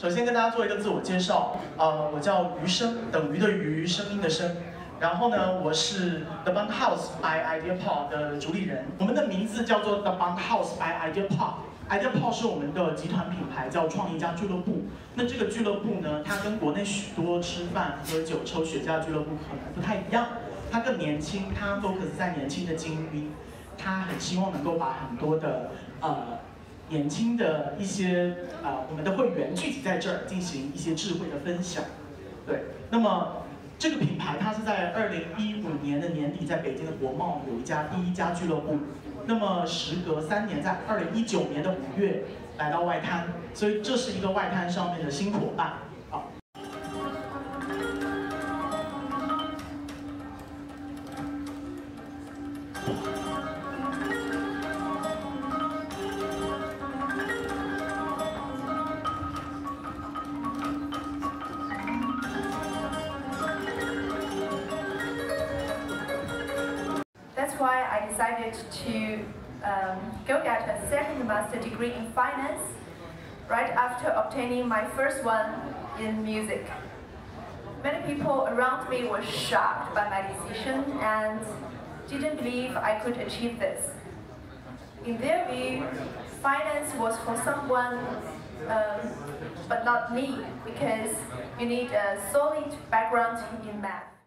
首先跟大家做一个自我介绍，呃，我叫余生，等于的余，声音的声。然后呢，我是 The Band House by Idea Pop 的主理人。我们的名字叫做 The Band House by Idea Pop。Idea Pop 是我们的集团品牌，叫创意家俱乐部。那这个俱乐部呢，它跟国内许多吃饭、喝酒、抽雪茄俱乐部可能不太一样。它更年轻，它 focus 在年轻的精英。它很希望能够把很多的呃。年轻的一些啊，我们的会员聚集在这儿进行一些智慧的分享。对，那么这个品牌它是在二零一五年的年底在北京的国贸有一家第一家俱乐部，那么时隔三年在二零一九年的五月来到外滩，所以这是一个外滩上面的新伙伴。Why I decided to um, go get a second master degree in finance right after obtaining my first one in music. Many people around me were shocked by my decision and didn't believe I could achieve this. In their view, finance was for someone, um, but not me, because you need a solid background in math.